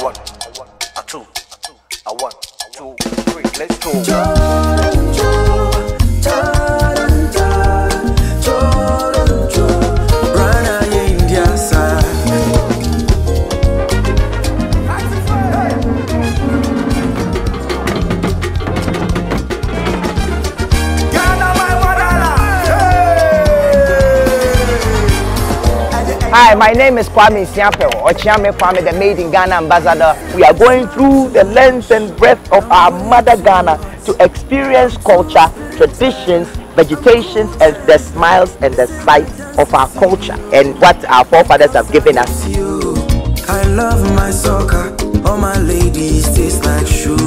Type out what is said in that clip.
One, a two, a one, two, three. Let's go. Hi, my name is Kwame Siape, or Okyeame Kwame, the Made in Ghana ambassador. We are going through the length and breadth of our mother Ghana to experience culture, traditions, vegetations, and the smiles and the sights of our culture and what our forefathers have given us. you. I love my soccer. All my ladies taste like. I